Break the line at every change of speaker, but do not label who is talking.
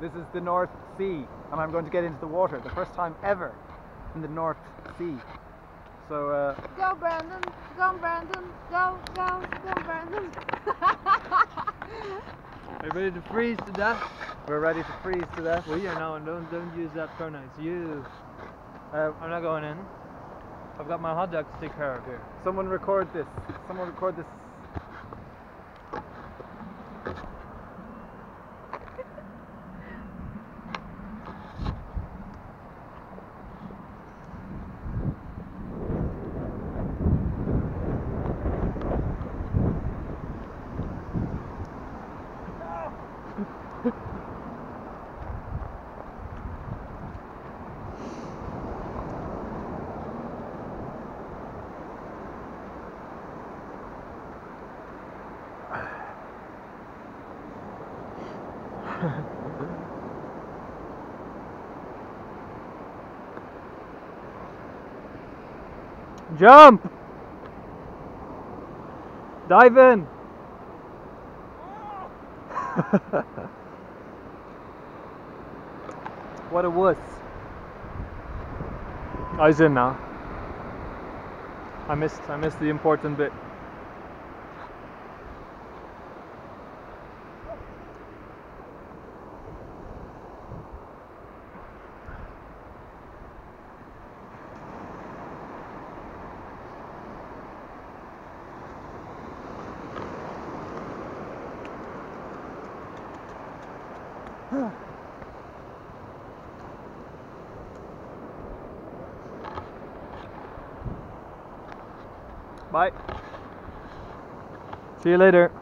This is the North Sea, and I'm going to get into the water the first time ever in the North Sea. So, uh,
Go, Brendan! Go, Brendan! Go, go, go, Brendan!
Are you ready to freeze to death?
We're ready to freeze to death.
We are now, and don't, don't use that pronoun. It's you.
Uh,
I'm not going in. I've got my hot dog stick here.
Someone record this. Someone record this
Jump! Dive in!
What a wuss.
I in now. I missed I missed the important bit.
Bye.
See you later.